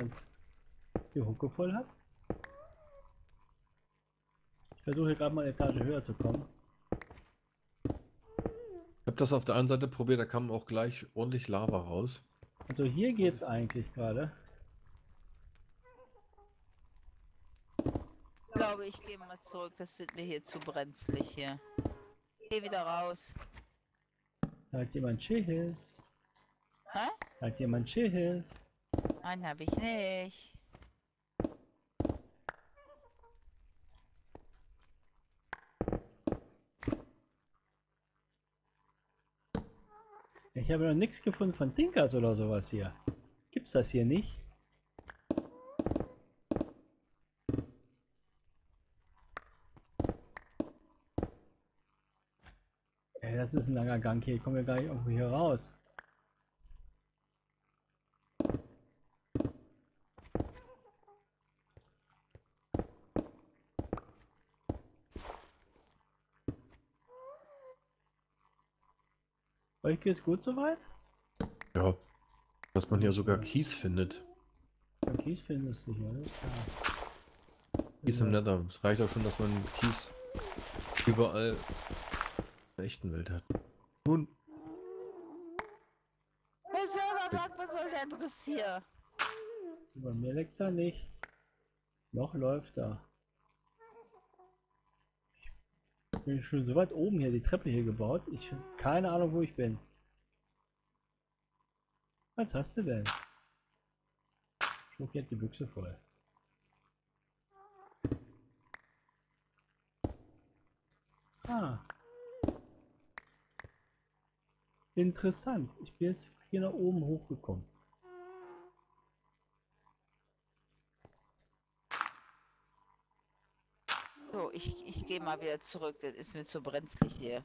jemand die Hucke voll hat. Ich versuche hier gerade mal eine Etage höher zu kommen. Ich habe das auf der einen Seite probiert, da kam auch gleich ordentlich Lava raus. Also hier geht's eigentlich gerade. Ich glaube, ich gehe mal zurück. Das wird mir hier zu brenzlig hier. Geh wieder raus. Sagt jemand Tschüss. Hä? Sagt jemand Tschüss. Nein, habe ich nicht. Ich habe noch nichts gefunden von Tinkers oder sowas hier. Gibt's das hier nicht? Ey, das ist ein langer Gang hier. Ich komme ja gar nicht irgendwo hier raus. Euch geht's gut soweit? Ja. Dass man hier sogar Kies findet. Ja, Kies findest du hier, alles klar. Kies im Nether. Es reicht auch schon, dass man Kies überall in der echten Welt hat. Nun, Der Serverbug, was soll der interessieren? Bei mir leckt er nicht. Noch läuft er. Ich bin schon so weit oben hier, die Treppe hier gebaut. Ich hab keine Ahnung, wo ich bin. Was hast du denn? Schoki hat die Büchse voll. Ah. Interessant. Ich bin jetzt hier nach oben hochgekommen. So, ich, ich gehe mal wieder zurück. Das ist mir zu brenzlig hier.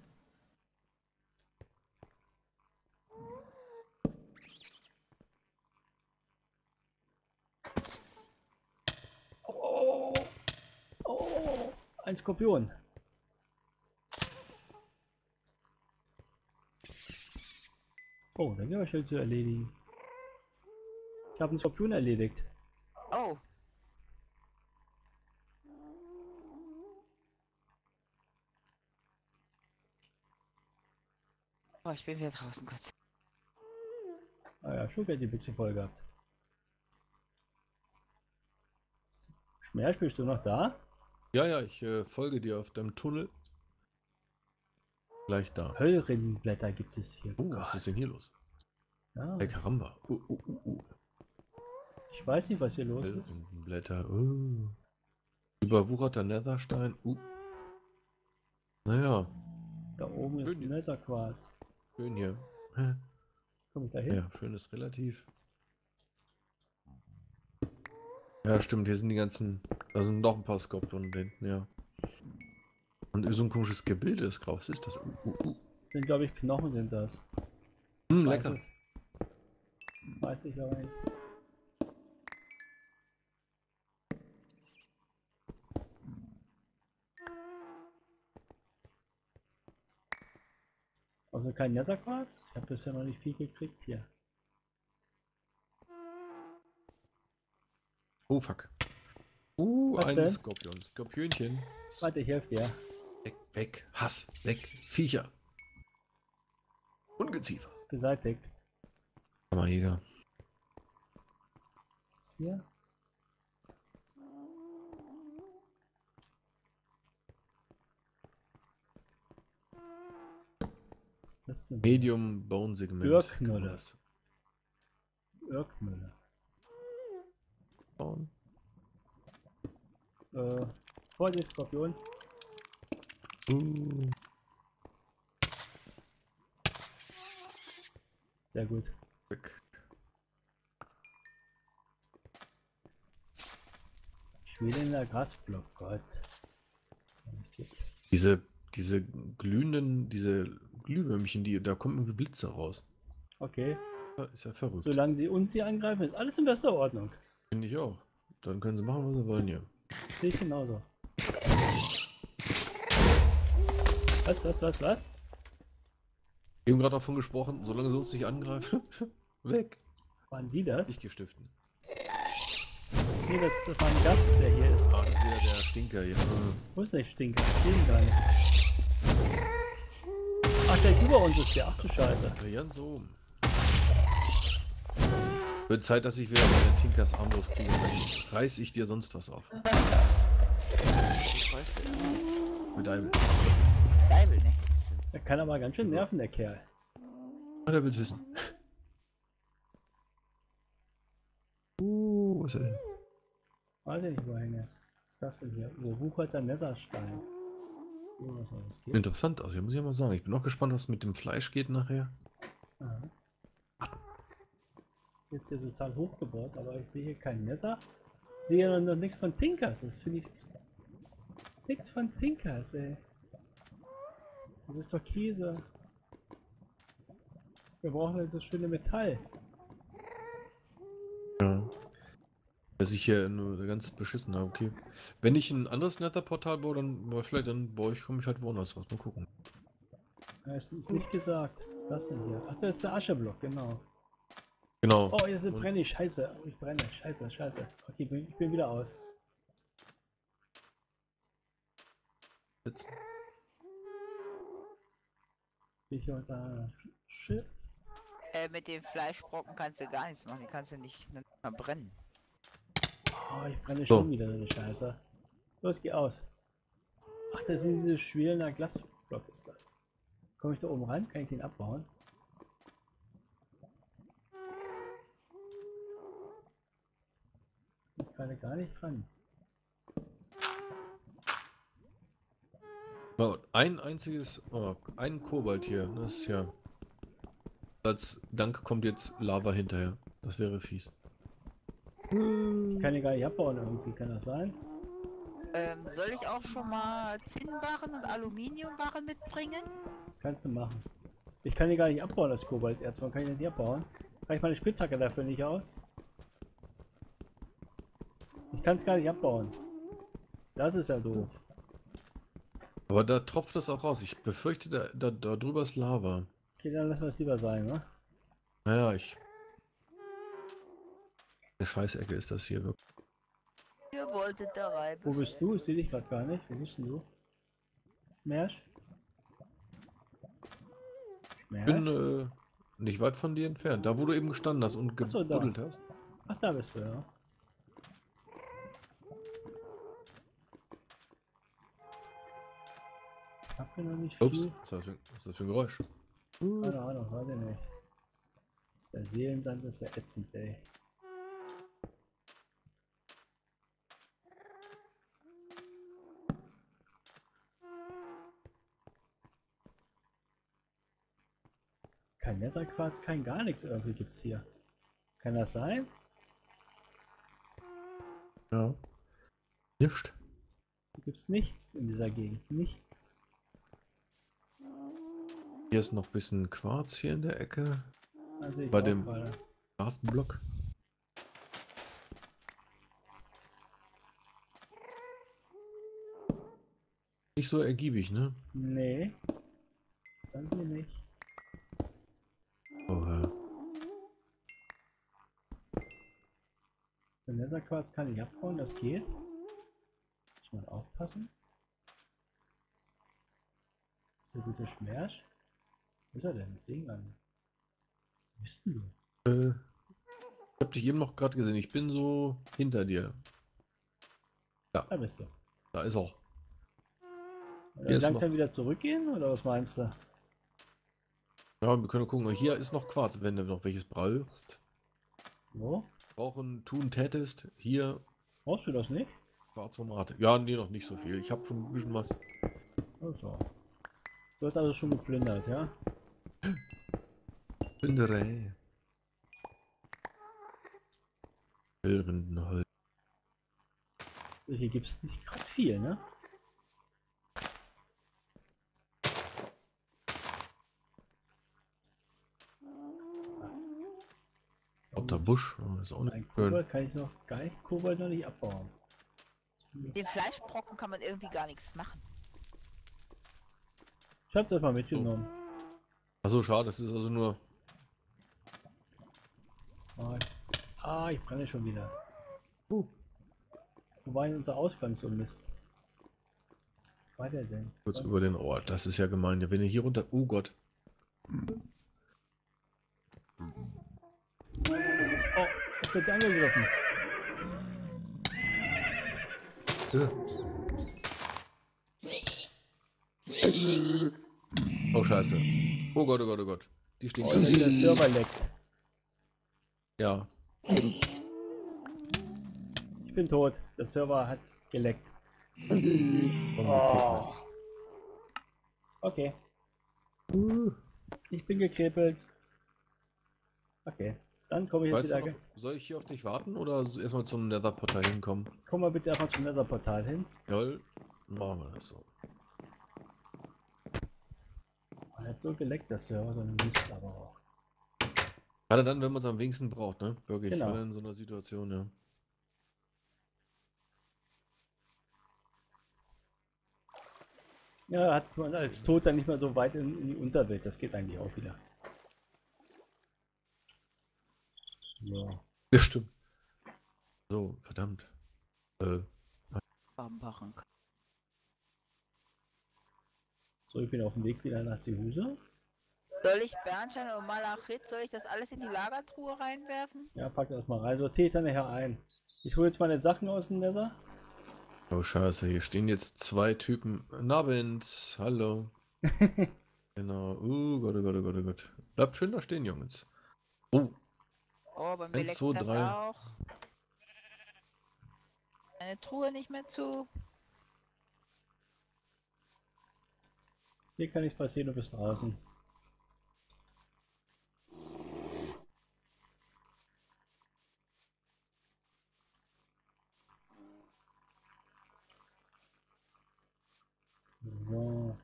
Oh, oh, ein Skorpion. Oh, dann gehen wir schnell zu erledigen. Ich habe einen Skorpion erledigt. Oh. Oh, ich bin wieder draußen, Gott. Ah ja, hat die Büchse voll gehabt. Schmerz, bist du noch da? Ja, ja, ich äh, folge dir auf deinem Tunnel. Gleich da. Höllrinnenblätter gibt es hier. Oh, was ist denn hier los? Ja, Hey, Karamba. Uh, uh, uh, ich weiß nicht, was hier los ist. Blätter. Uh. Überwucherter Netherstein. Uh. Naja, Da oben ist Schön. ein Netherquarz. schön hier. Komm ich da hin? Ja, schönes Relativ. Ja, stimmt, hier sind die ganzen. Da sind noch ein paar Skorpionen hinten, ja. Und so ein komisches Gebilde ist grau. Was ist das? Uh, uh, uh. Sind, glaube ich, Knochen sind das. Hm, Weiß lecker. es. Weiß ich aber nicht. Also kein Netherquarz? Ich habe bisher noch nicht viel gekriegt hier. Oh, fuck. Uh, Was ein denn? Skorpion. Skorpionchen. Warte, ich helfe dir. Weg, weg. Hass. Weg. Viecher. Ungeziefer. Beseitigt. Hammerjäger. Ist hier? Was ist das denn? Medium Bone Segment. Das Irkmüller. Bauen? Äh, vor dir, Skorpion. Uh. Sehr gut. Schwelender Grasblock, Gott. Diese, diese glühenden, diese Glühwürmchen, die, da kommen irgendwie Blitze raus. Okay, Ist ja verrückt. solange sie uns hier angreifen, ist alles in bester Ordnung. Finde ich auch. Dann können sie machen, was sie wollen hier. Sehe ich genauso. Was, was, was, was? Eben gerade davon gesprochen, solange sie uns nicht angreifen, weg. Waren die das? Nicht gestiften. Nee, das, das war ein Gast, der hier ist. Ah, das ist wieder der Stinker hier. Wo ist der Stinker? Ich sehe ihn gar nicht. Ach, der über uns ist der. Ach du Scheiße. Ganz oben. Wird Zeit, dass ich wieder meine Tinkers Armbrust kriege. Dann reiß ich dir sonst was auf. Mit einem. Leibel, ne? Der kann aber ganz schön nerven, der Kerl. Ah, der will's wissen. Uh, wo ist er denn? Weiß ich nicht, wohin er ist. Was ist das denn hier? Überwucherter Messerstein. Oh, was soll das geben? Interessant aus, hier muss ich mal sagen. Ich bin auch gespannt, was mit dem Fleisch geht nachher. Aha. Jetzt hier total hochgebaut, aber ich sehe hier kein Messer. Ich sehe hier noch nichts von Tinkers. Das finde ich. Nichts von Tinkers, ey. Das ist doch Käse. Wir brauchen halt das schöne Metall. Ja. Dass ich hier nur ganz beschissen habe, okay. Wenn ich ein anderes Nether-Portal baue, dann vielleicht dann baue ich, komme ich halt woanders raus. Mal gucken. Ja, ist, ist nicht gesagt. Was ist das denn hier? Ach, das ist der Ascheblock, genau. Genau. Oh, jetzt brenne ich. Scheiße. Ich brenne. Scheiße, scheiße. Okay, bin- ich bin wieder aus. Jetzt. Bin ich unter Schiff? Äh, mit den Fleischbrocken kannst du gar nichts machen. Die kannst du nicht nicht mal brennen. Oh, ich brenne So. schon wieder so eine Scheiße. Los, geh aus. Ach, das sind diese schwelender Glasblock ist das. Komme ich da oben rein? Kann ich den abbauen? Ich kann gar nicht ran. Ja, ein einziges, oh, ein Kobalt hier. Das ist ja. Als Dank kommt jetzt Lava hinterher. Das wäre fies. Ich kann den gar nicht abbauen irgendwie, kann das sein? Ähm, soll ich auch schon mal Zinnbarren und Aluminiumbarren mitbringen? Kannst du machen. Ich kann den gar nicht abbauen, das Kobalterz. Wann kann ich das nicht abbauen? Reicht meine Spitzhacke dafür nicht aus? Ich kann es gar nicht abbauen. Das ist ja doof. Aber da tropft es auch raus. Ich befürchte, da, da, da drüber ist Lava. Okay, dann lassen wir es lieber sein, ne? Naja, ich. Eine Scheißecke ist das hier wirklich. Ihr wolltet da rein. Wo bist du? Ich sehe dich gerade gar nicht. Wo bist denn du? Schmersch? Ich bin äh, nicht weit von dir entfernt. Da, wo du eben gestanden hast und Ach so, gebuddelt hast. Ach, da bist du, ja. Ich hab hier noch nicht Ups, viel. was ist das für, was ist das für ein Geräusch? Keine Ahnung, weiß ich nicht. Der Seelensand ist ja ätzend, ey. Kein Netherquarz, kein gar nichts irgendwie gibt's hier. Kann das sein? Ja. Nicht. Hier gibt's nichts in dieser Gegend. Nichts. Hier ist noch ein bisschen Quarz hier in der Ecke. Also ich Bei dem- gerade. Straßenblock. Nicht so ergiebig, ne? Nee. Danke nicht. Oh, äh, Den Netherquarz kann ich abbauen, das geht. Muss man aufpassen. Der gute Schmerz. Wo ist er denn? Ich sehe ihn gar nicht. Wo bist denn du? äh, ich hab dich eben noch gerade gesehen. Ich bin so hinter dir. Da bist du. Da ist er. Hier ist langsam noch- wieder zurückgehen oder was meinst du? Ja, wir können gucken. Hier ist noch Quarz, wenn du noch welches brauchst. Wo? Brauchen, tun, tätest. Hier Brauchst du das nicht? Quarzformate. Ja, nee, noch nicht so viel. Ich habe schon ein bisschen was. Also. Du hast also schon geplündert, ja? Binderei. Rindenholz. Hier gibt es nicht gerade viel, ne? Lauter Busch. Oh, ist auch ein nicht schön. Kobold kann ich noch gar nicht, Kobold noch nicht abbauen. Den Fleischbrocken kann man irgendwie gar nichts machen. Ich hab's einfach mitgenommen. Achso, schade. Das ist also nur. Ah, ich, brenne schon wieder. Wo war denn unser Ausgang so Mist? Der denn? Kurz über den Ort. Das ist ja gemein. Wenn ihr hier runter. Oh Gott. Oh, ich wird angegriffen. Oh Scheiße. Oh Gott, oh Gott, oh Gott. Die stehen Oh, der Server leckt. Ja. Ich bin tot. Der Server hat geleckt. Oh. Okay. Ich bin gekrepelt. Okay. Dann komme ich jetzt Weißt du wieder. noch, soll ich hier auf dich warten oder erstmal zum Nether-Portal hinkommen? Komm mal bitte einfach zum Nether-Portal hin. Jawohl. Machen wir das so. Hat so geleckt, der Server. So ein Mist aber auch. Gerade dann, wenn man es am wenigsten braucht, ne? Wirklich. Genau. Gerade in so einer Situation, ja. Ja, hat man als Tod dann nicht mehr so weit in, in die Unterwelt. Das geht eigentlich auch wieder. So. Ja, stimmt. So, verdammt. Äh, machen kann. So, ich bin auf dem Weg wieder nach Sehusa. Soll ich Bernstein und Malachit, soll ich das alles in die Lagertruhe reinwerfen? Ja, pack das mal rein. So, Täter nachher ein. Ich hole jetzt meine Sachen aus dem Nether. oh Scheiße, hier stehen jetzt zwei Typen. Nabend, hallo. genau. Uh, Gott, oh Gott, oh Gott, oh Gott. Bleibt schön da stehen, Jungs. Oh, Oh, bei mir Eins, leckt zwei, das drei. auch. Meine Truhe nicht mehr zu. Hier kann nichts passieren, du bist draußen. So.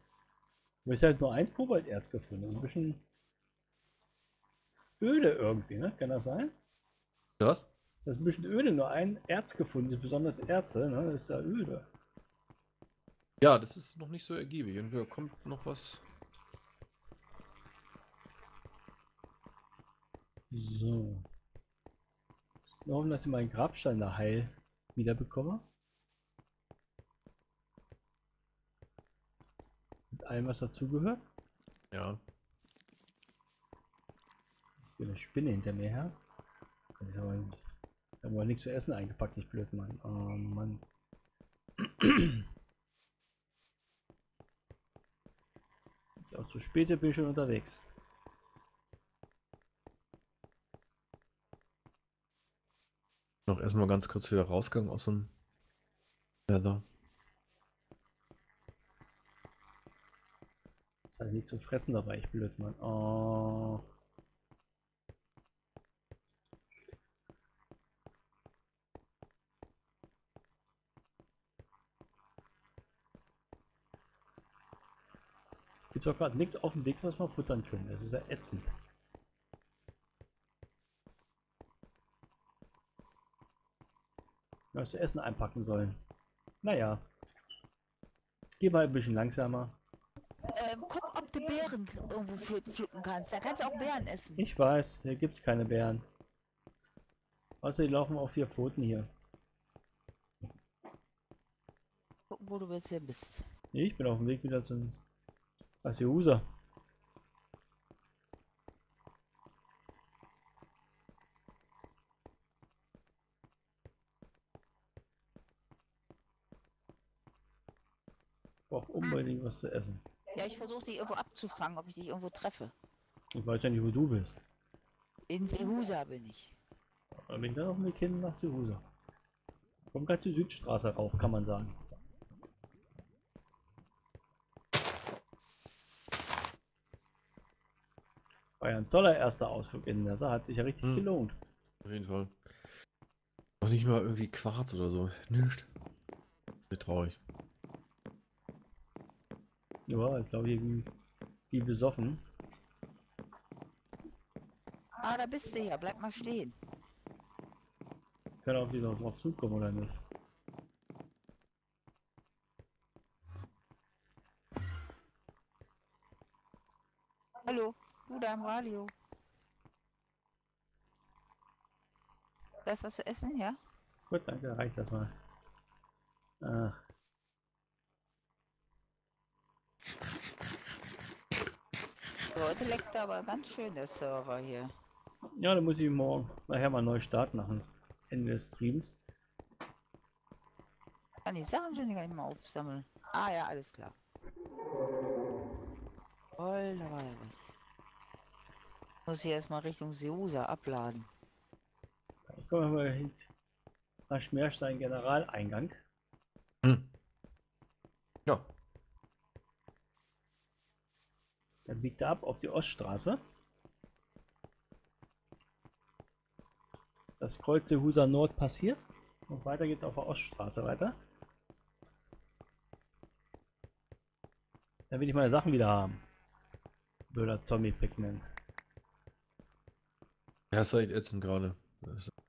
Du hast halt nur ein Kobalterz gefunden. Ein bisschen öde irgendwie, ne? Kann das sein? das? Das ist ein bisschen öde, nur ein Erz gefunden. Das ist besonders Erze, ne? Das ist ja öde. Ja, das ist noch nicht so ergiebig. Und da kommt noch was. So. Wir hoffen, dass ich meinen Grabstein da heil wieder bekomme. Mit allem, was dazugehört. Ja. Jetzt geht eine Spinne hinter mir her. Ich habe aber, nichts zu essen eingepackt, ich blöd Mann. Oh Mann. Ist auch zu spät, bin ich schon unterwegs. Noch erstmal ganz kurz wieder rausgegangen aus dem Nether. Ist halt nichts zu fressen dabei, ich blöd Mann. Oh. Gibt doch gerade nichts auf dem Weg, was wir futtern können. Das ist ja ätzend. Du hast du Essen einpacken sollen. Naja. Geh mal ein bisschen langsamer. Ähm, guck, ob du Beeren irgendwo pflü- pflücken kannst. Da kannst du auch Beeren essen. Ich weiß, hier gibt es keine Bären. Außer die laufen auf vier Pfoten hier. Gucken, wo du jetzt hier bist. Ich bin auf dem Weg wieder zum Asiusa. Brauch unbedingt was zu essen. Ja, ich versuche dich irgendwo abzufangen, ob ich dich irgendwo treffe. Ich weiß ja nicht, wo du bist. In Sehusa bin ich. Aber bin dann auf dem Weg hin nach Sihusa. Komm gerade die Südstraße rauf, kann man sagen. War ja ein toller erster Ausflug in der Sache, hat sich ja richtig Hm. gelohnt. Auf jeden Fall. Noch nicht mal irgendwie Quarz oder so. Nicht. Sehr traurig. Ja, ich glaube, wie, wie besoffen. Ah, da bist du ja. Bleib mal stehen. Kann auf die noch drauf zukommen oder nicht? Hallo, da am Radio. Das was zu essen, ja? Gut, danke, reicht das mal. Ach, So, Heute leckt aber ganz schön der Server hier. ja, dann muss ich morgen nachher mal neu starten nach dem Ende des Streams. Kann die Sachen schon gar nicht mehr aufsammeln. Ah ja, alles klar. Toll, da war ja was. Muss ich erstmal Richtung Seusa abladen. Ich komme mal hin. Nach Schmerstein Generaleingang. Hm. Ja, Dann biegt er ab auf die Oststraße. Das Kreuz Huser Nord passiert. Und weiter geht's auf der Oststraße weiter. Dann will ich meine Sachen wieder haben. Blöder Zombie-Pigment. Ja, ist halt ätzend gerade.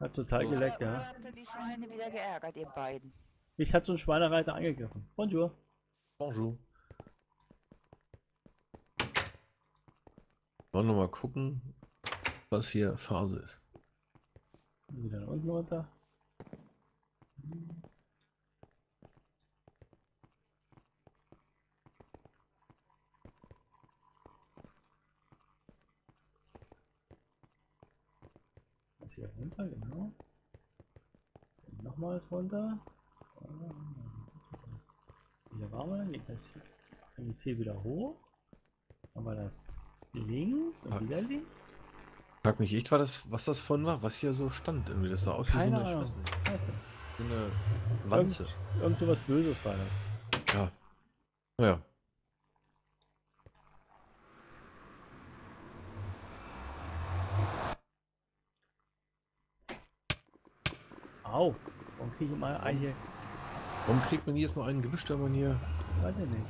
Hat total So. geleckt, ja. habt die Schweine wieder geärgert, ihr beiden? Mich hat so ein Schweinereiter angegriffen. Bonjour. Bonjour. Wollen wir mal gucken, was hier Phase ist. Wieder nach unten runter. Jetzt hier runter, genau. Nochmals runter. Hier waren wir, geht das hier. Dann geht's hier wieder hoch. Dann war das links und Ah. wieder links. Frag mich echt, war das, was das von war, was hier so stand. Irgendwie das sah aus wie so eine, ich weiß nicht, Weiß nicht. so eine Wanze. Irgend, irgend so was Böses war das. Ja. Naja. Au, warum kriege ich mal ein hier? Warum kriegt man jedes Mal einen gewischt, wenn man hier. Weiß ich nicht.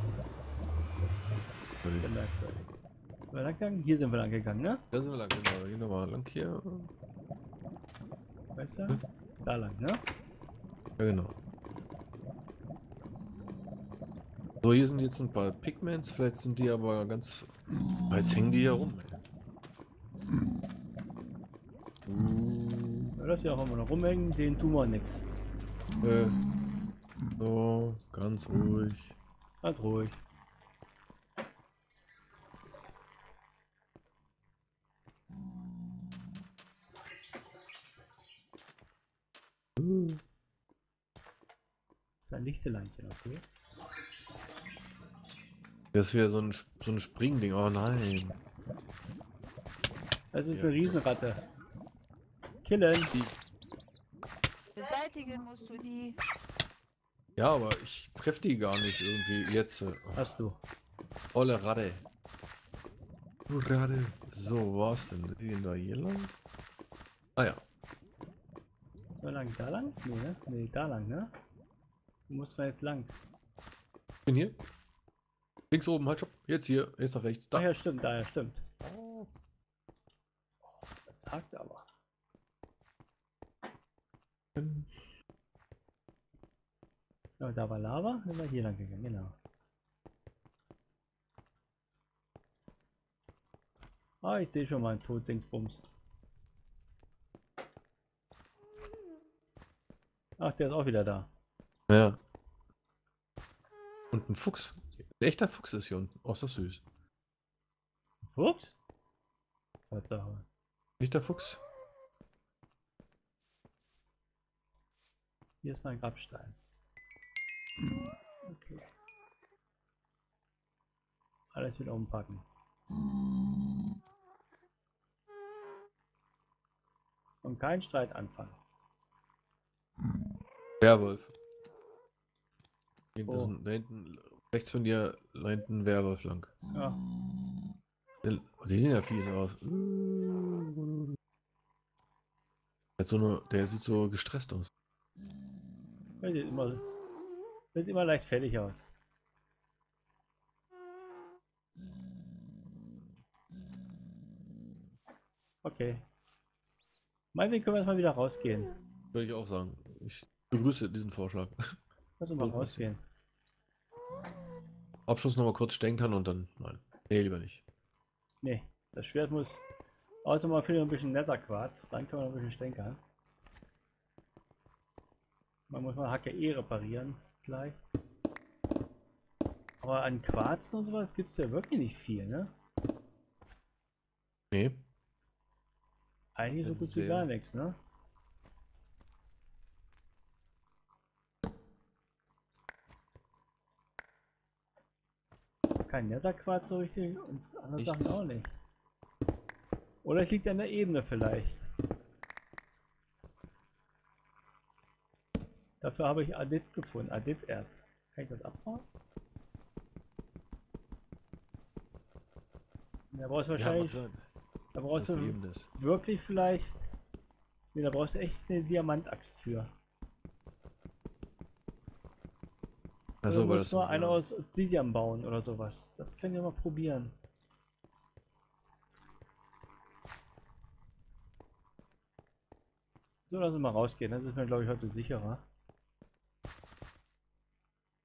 Sehr merkwürdig. Sind wir lang gegangen? Hier sind wir lang gegangen, ne? Da sind wir lang, genau. Gehen wir mal lang hier. Weißt du? Da lang, ne? Ja, genau. So, hier sind jetzt ein paar Pigments. Vielleicht sind die aber ganz. Jetzt hängen die hier rum. Ey. Ja, lass ja auch immer noch rumhängen, den tun wir nix. Äh, so, ganz ruhig. Ganz ruhig. Das ist ein Lichteleinchen, okay? Das wieder so ein, so ein Springding. Oh nein. Das ist Ja. eine Riesenratte. Killen. Beseitigen musst du die. Ja, aber ich treffe die gar nicht irgendwie jetzt. Hast du. Olle Radde. Du Radde. So, wo war's denn? Gehen da hier lang? Ah ja. So lang, da lang? Nee, ne? Nee, da lang, ne? Du musst mal jetzt lang. Ich bin hier. Links oben, halt, stopp. Jetzt hier. Jetzt nach rechts. Da. Ach ja, stimmt, da ja, stimmt. Das sagt aber. Ja, da war Lava, dann war hier lang gegangen, genau. Ah, ich sehe schon mal einen Tod-Dingsbums. Ach, der ist auch wieder da. Ja. Und ein Fuchs. Ein echter Fuchs ist hier unten. Oh, ist das süß. Fuchs? Tatsache. Nicht der Fuchs. Hier ist mein Grabstein. Okay. Alles wieder umpacken. Und kein Streit anfangen. Werwolf. Oh. Da hinten, rechts von dir, hinten ein Werwolf lang. Ja, oh, Die sehen ja fies aus. Der, so eine, der sieht so gestresst aus. sieht immer, sieht immer leicht fällig aus. Okay. Meinetwegen können wir erstmal wieder rausgehen. Würde ich auch sagen. Ich begrüße diesen Vorschlag. Lass uns mal rausgehen. Abschluss nochmal kurz stänkern und dann. Nein. Nee, lieber nicht. Nee, das Schwert muss. Außer mal noch ein bisschen Netherquarz. Dann können wir noch ein bisschen stänkern. Man muss mal Hacke E reparieren. Gleich. Aber an Quarzen und sowas gibt es ja wirklich nicht viel, ne? Nee. Eigentlich so gut wie gar nichts, ne? Kein Netherquarz so richtig und andere Nichts. Sachen auch nicht. Oder es liegt an der Ebene vielleicht. Dafür habe ich Adit gefunden, Aditerz. Kann ich das abbauen? Da brauchst du Ja, wahrscheinlich, sein, da brauchst du wirklich vielleicht. Ne, da brauchst du echt eine Diamantaxt für. Also, du musst nur eine ja. aus Obsidian bauen oder sowas. Das können wir mal probieren. So, lass uns mal rausgehen. Das ist mir, glaube ich, heute sicherer.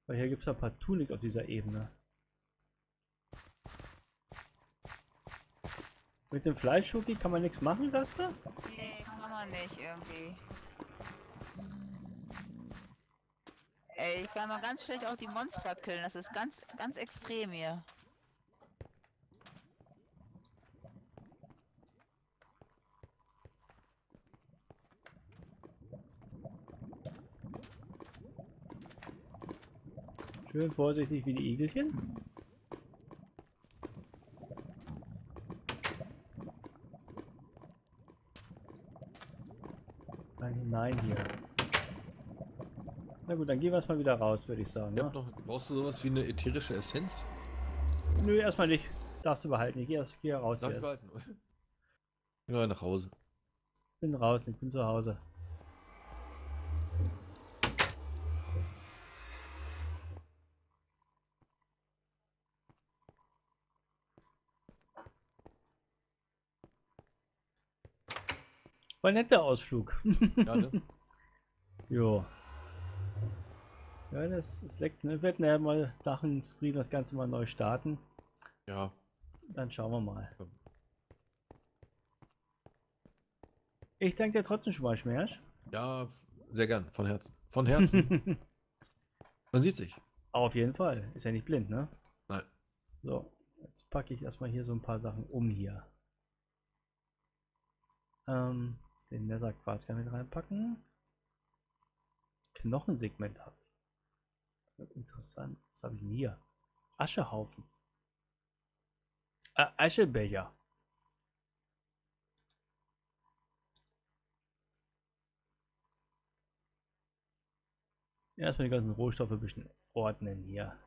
Weil hier gibt es ja partout nicht auf dieser Ebene. Mit dem Fleischschoki kann man nichts machen, sagst du? Nee, kann man nicht irgendwie. Ey, ich kann mal ganz schlecht auch die Monster killen. Das ist ganz, ganz extrem hier. Schön vorsichtig wie die Igelchen. Dann hinein hier. Na gut, dann gehen wir erstmal wieder raus, würde ich sagen. Ne? noch, brauchst du sowas wie eine ätherische Essenz? Nö, erstmal nicht. Darfst du behalten. Ich gehe erst geh raus. Darf ich? Ja, nach Hause. bin raus, ich bin zu Hause. War ein netter Ausflug. Ja, ne? jo. Ja, das, das leckt. Ne? Wir werden ja mal nach dem Stream das Ganze mal neu starten. ja. Dann schauen wir mal. Ja. Ich danke dir trotzdem schon mal, Schmerz. Ja, sehr gern. Von Herzen. Von Herzen. Man sieht sich. Auf jeden Fall. Ist ja nicht blind, ne? Nein. So, jetzt packe ich erstmal hier so ein paar Sachen um hier. Ähm, den Netherquarz kann mit reinpacken. Knochensegment habe ich. Interessant. Was habe ich denn hier? Aschehaufen. Äh, Aschebecher. Erstmal die ganzen Rohstoffe ein bisschen ordnen hier.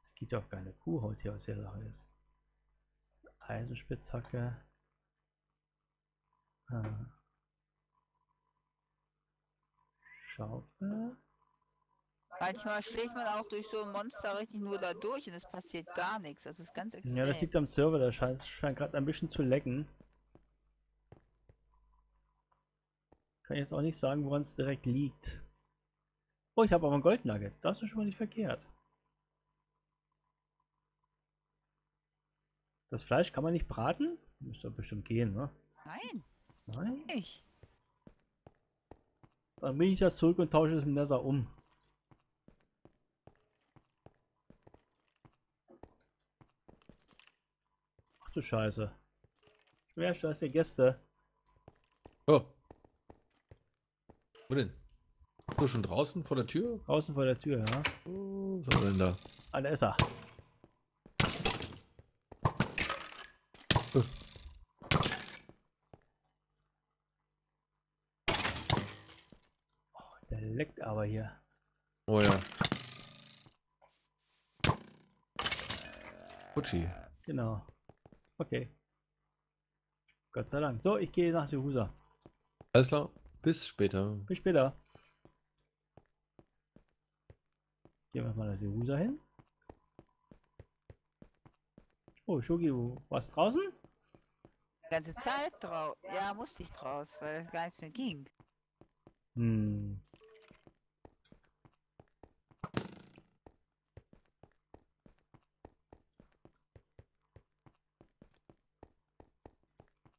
Es gibt ja auch keine Kuhhaut hier, was hier Sache ist. Eisenspitzhacke. Ah. Schaufel. Manchmal schlägt man auch durch so ein Monster richtig nur da durch und es passiert gar nichts. Das ist ganz extrem. Ja, das liegt am Server, der scheint, scheint gerade ein bisschen zu lecken. Kann ich jetzt auch nicht sagen, woran es direkt liegt. Oh, ich habe aber ein Goldnugget. Das ist schon mal nicht verkehrt. Das Fleisch kann man nicht braten? Müsste doch bestimmt gehen, ne? Nein, Nein? nicht. Dann bringe ich das zurück und tausche es mit Nether um. Ach du Scheiße. Wer hast ja Gäste. Oh. Wo denn? Du schon draußen vor der Tür? Draußen vor der Tür, ja. Oh, was wir denn da? Ah, da ist er. Oh, der leckt aber hier. Oh ja. Gucci. Genau. Okay. Gott sei Dank. So, ich gehe nach Jerusa. Alles klar. Bis später. Bis später. Gehen wir mal nach Jerusa hin. Oh, Shogi, du warst draußen? Die ganze Zeit drauf. Ja, musste ich draus, weil es gar nichts mehr ging. Hm.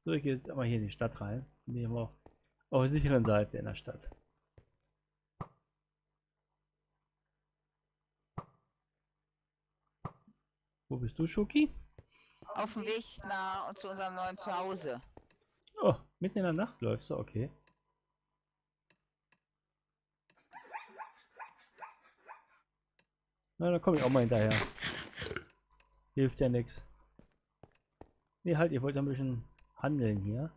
So, ich gehe jetzt aber hier in die Stadt rein. Nehmen wir auf, der sicheren Seite in der Stadt. Wo bist du, Schoki? Auf dem Weg nach zu unserem neuen Zuhause. Oh, mitten in der Nacht läufst du, okay. Na, da komme ich auch mal hinterher. Hilft ja nichts. Nee, halt, ihr wollt ja ein bisschen handeln hier.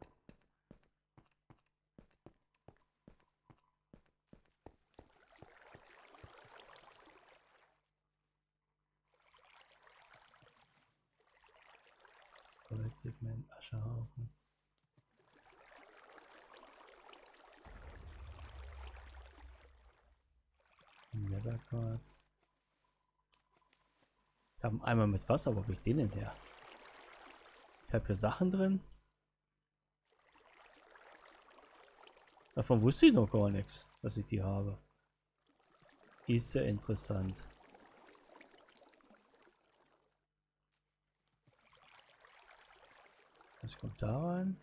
Segment Ascherhaufen. Messerquarz. Ich habe Eimer mit Wasser, wo habe ich den denn her? Ich habe hier Sachen drin. Davon wusste ich noch gar nichts, dass ich die habe. Ist sehr interessant. Was kommt da rein?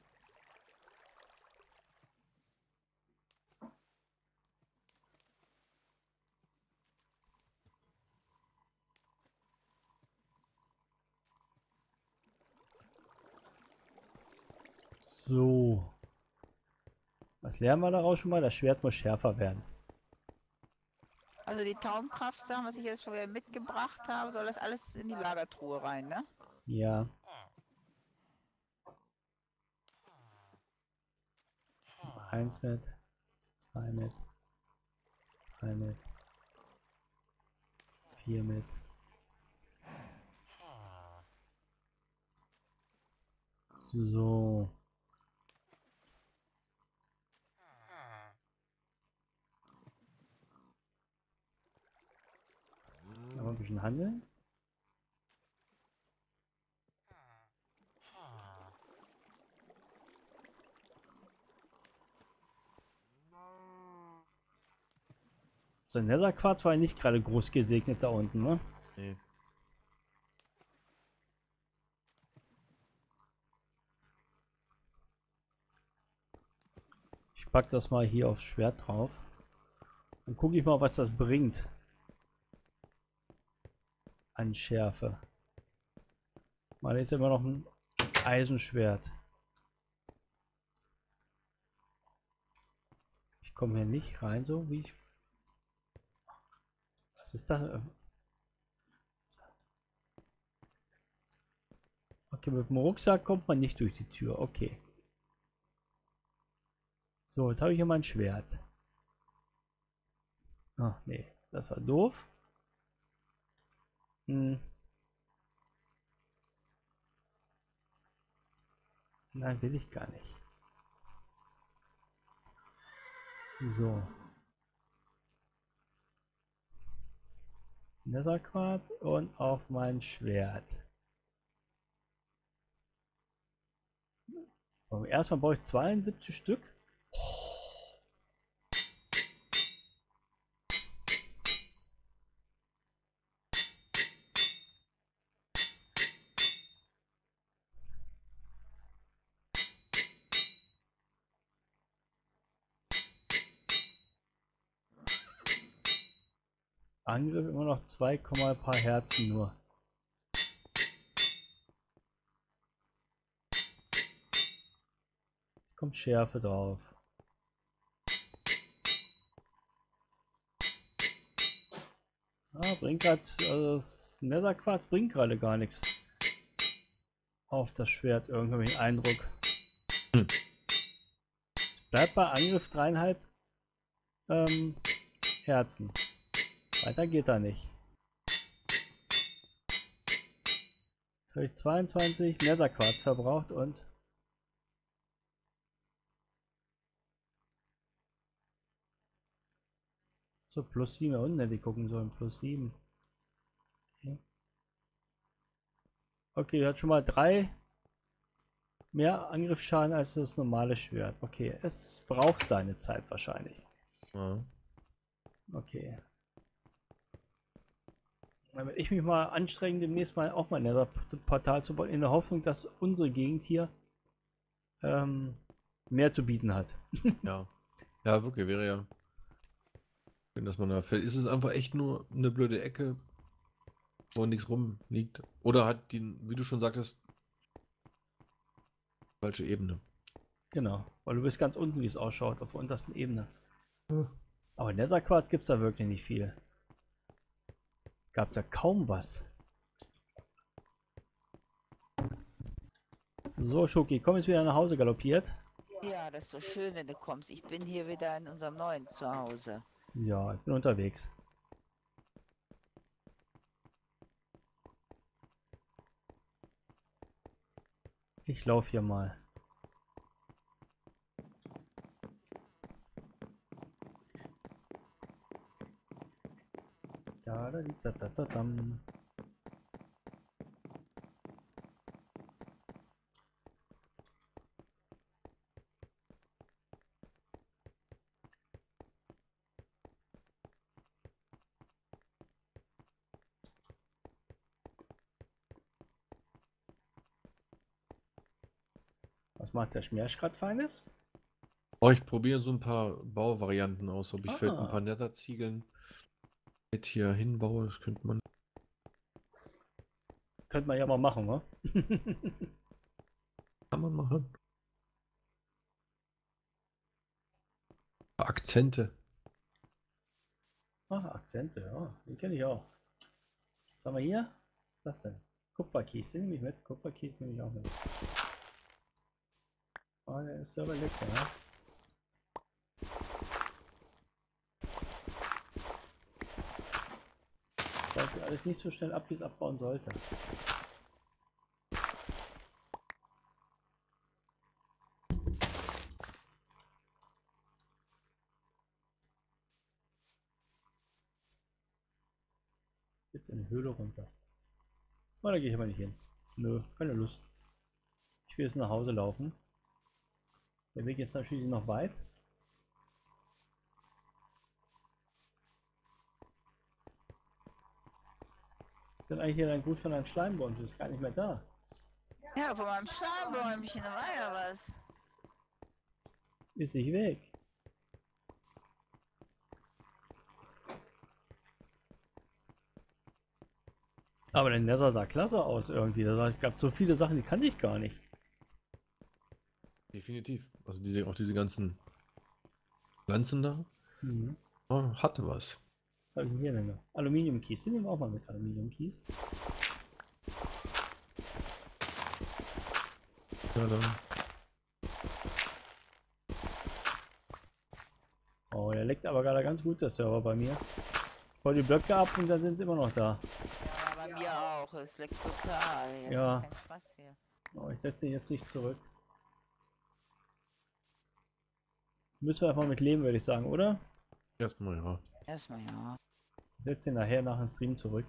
So. Was lernen wir daraus schon mal? Das Schwert muss schärfer werden. Also die Taumkraft, sagen, was ich jetzt schon wieder mitgebracht habe, soll das alles in die Lagertruhe rein, ne? Ja. Eins mit, zwei mit, drei mit, vier mit. So. Aber ein bisschen handeln. So, Netherquarz war nicht gerade groß gesegnet da unten, ne? Nee. Ich pack das mal hier aufs Schwert drauf. Dann gucke ich mal, was das bringt. An Schärfe. Mal ist immer noch ein Eisenschwert. Ich komme hier nicht rein, so wie ich was ist da? Okay, mit dem Rucksack kommt man nicht durch die Tür. Okay. So, jetzt habe ich hier mein Schwert. Ach nee, das war doof. Hm. Nein, will ich gar nicht. So. Netherquarz und auf mein Schwert. erstmal brauche ich 72 Stück. Angriff immer noch 2, ein paar Herzen nur. Kommt Schärfe drauf. Ah, bringt gerade, also das Netherquarz bringt gerade gar nichts. Auf das Schwert irgendwie Eindruck. Hm. Bleibt bei Angriff dreieinhalb ähm, Herzen. Weiter geht da nicht. Jetzt habe ich 22 Netherquarz verbraucht und so plus 7 da unten hätte ich gucken sollen. Plus 7. Okay. okay, hat schon mal drei mehr Angriffsschaden als das normale Schwert. Okay, es braucht seine Zeit wahrscheinlich. Ja. Okay. Dann werde ich mich mal anstrengen, demnächst mal auch mal ein Portal zu bauen, in der Hoffnung, dass unsere Gegend hier ähm, mehr zu bieten hat. ja. Ja, wirklich, wäre ja. Wenn das man da fällt, ist es einfach echt nur eine blöde Ecke. wo nichts rumliegt. Oder hat die, wie du schon sagtest, falsche Ebene. Genau, weil du bist ganz unten, wie es ausschaut, auf der untersten Ebene. Ja. Aber Netherquarz gibt es da wirklich nicht viel. Gab es ja kaum was. So, Schoki, komm jetzt wieder nach Hause galoppiert. Ja, das ist so schön, wenn du kommst. Ich bin hier wieder in unserem neuen Zuhause. Ja, ich bin unterwegs. Ich laufe hier mal. Da, da, da, da, da, dam. Was macht der Schmerz gerade Feines? Oh, ich probiere so ein paar Bauvarianten aus, ob ich vielleicht ein Ah. paar Netherziegeln mit hier hinbaue. Das könnte man. Könnte man ja mal machen, ne? Kann man machen. Akzente. Ah, Akzente, ja. Den kenne ich auch. Was haben wir hier? Was denn? Kupferkies, den nehme ich mit. Kupferkies nehme ich auch mit. Ah, der ist aber lecker, ja. Baut sich alles nicht so schnell ab, wie es abbauen sollte. Jetzt in die Höhle runter. Oh, da gehe ich aber nicht hin. Nö, keine Lust. Ich will jetzt nach Hause laufen. Der Weg ist natürlich noch weit. Denn eigentlich hier dein Gut von deinem Schleimbund? Du bist gar nicht mehr da. Ja, von meinem Schleimbäumchen, da war ja was. Ist sich weg. Aber der Nether sah klasse aus irgendwie. Da gab so viele Sachen, die kannte ich gar nicht. Definitiv. Also diese, auch diese ganzen Pflanzen da. Mhm. Oh, hatte was. Habe ich denn hier denn noch? Aluminiumkies. Den nehmen wir auch mal mit Aluminiumkies. Ja, dann. Oh, der leckt aber gerade ganz gut, der Server bei mir. Hol die Blöcke ab und dann sind sie immer noch da. Ja, bei mir auch. Es leckt total. Hier Ja. kein Spaß hier. Oh, ich setze ihn jetzt nicht zurück. Müssen wir einfach mit leben, würde ich sagen, oder? Erstmal, ja. Erstmal ja. Setze ihn nachher nach dem Stream zurück.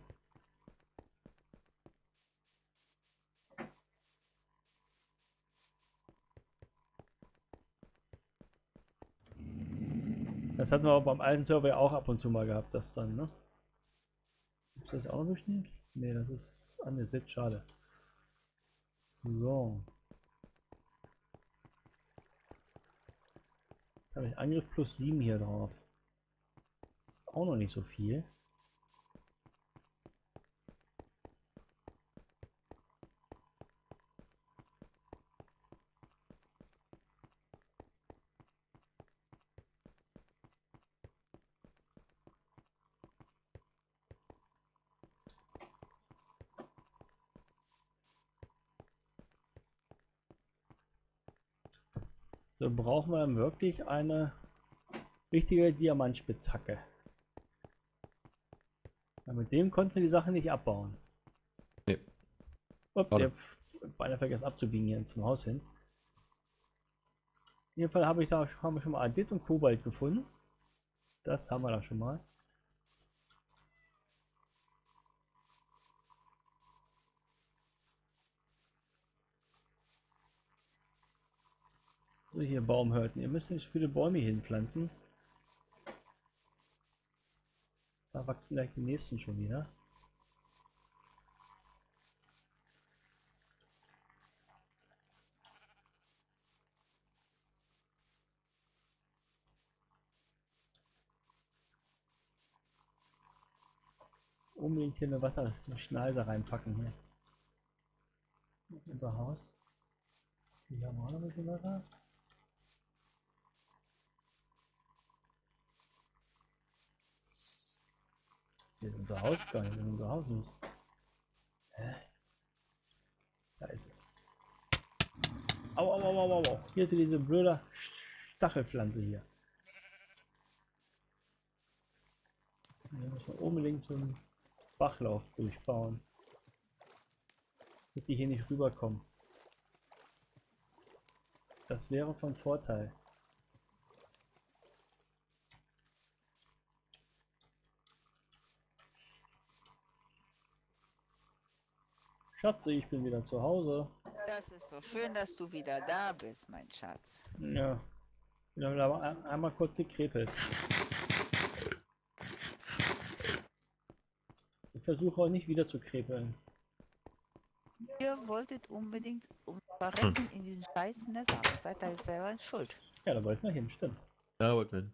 Das hatten wir auch beim alten Server ja auch ab und zu mal gehabt, das dann, ne? Ist das auch noch nicht? Ne, das ist angesetzt, schade. So. Jetzt habe ich Angriff plus 7 hier drauf. Ist auch noch nicht so viel. So brauchen wir dann wirklich eine richtige Diamantspitzhacke. Ja, mit dem konnten wir die Sache nicht abbauen. Nee. Ups, Schade. ich habe beinahe vergessen abzubiegen hier zum Haus hin. In jedem Fall habe ich da haben wir schon mal Adit und Kobalt gefunden. Das haben wir da schon mal. So, hier Baumhörten. Ihr müsst nicht viele Bäume hinpflanzen. Da wachsen gleich die nächsten schon wieder. unbedingt hier eine Wasserschneise reinpacken hier. Unser Haus. Hier haben wir auch noch ein bisschen Wasser. Hier ist unser Haus gar nicht, unser Haus ist. Hä? Da ist es. Au, au, au, au, au. Hier ist diese blöde Stachelpflanze hier. Hier muss man unbedingt so einen Bachlauf durchbauen. Damit die hier nicht rüberkommen. Das wäre von Vorteil. Schatze, ich bin wieder zu Hause. Das ist so schön, dass du wieder da bist, mein Schatz. Ja. Ich bin aber ein- einmal kurz gekrepelt. Ich versuche auch nicht wieder zu krepeln. Ihr wolltet unbedingt uns verrecken in diesen scheiß Nether. Seid ihr selber in schuld. Ja, da wollten wir hin, stimmt. Da wollten wir hin.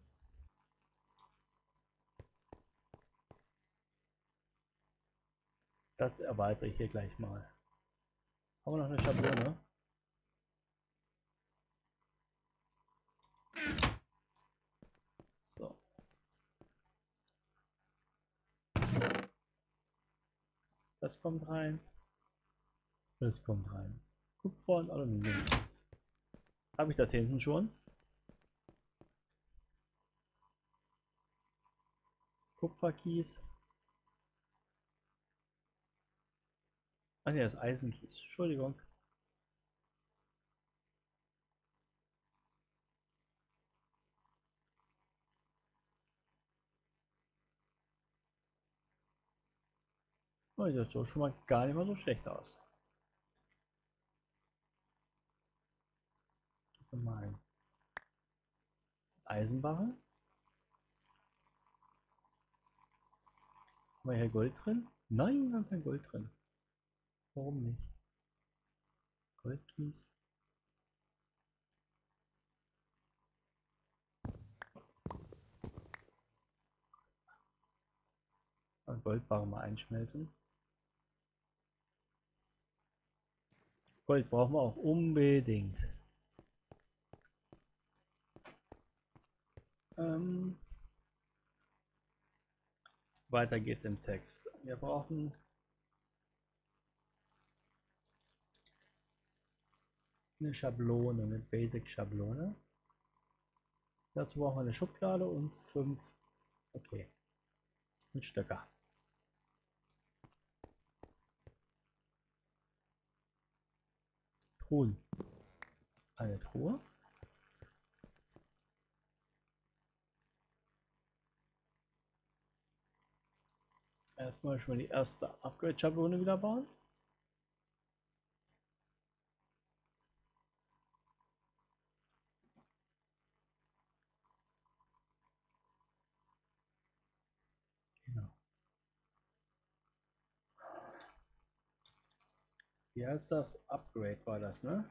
Das erweitere ich hier gleich mal. Haben wir noch eine Schablone? So. Das kommt rein. Das kommt rein. Kupfer und Aluminium. Habe ich das hinten schon? Kupferkies. Ah ne, das Eisenkies. Entschuldigung. Oh, das sieht schon mal gar nicht mal so schlecht aus. Gib mir mal ein. Eisenbarren. Haben wir hier Gold drin? Nein, wir haben kein Gold drin. Warum nicht? Goldkies. Goldbarren mal einschmelzen. Gold brauchen wir auch unbedingt. Ähm, weiter geht's im Text. Wir brauchen eine Schablone, eine Basic-Schablone. Dazu brauchen wir eine Schublade und fünf, okay, mit Stöcker. Truhen. Eine Truhe. Erstmal schon mal die erste Upgrade-Schablone wieder bauen. Wie heißt das? Upgrade war das, ne?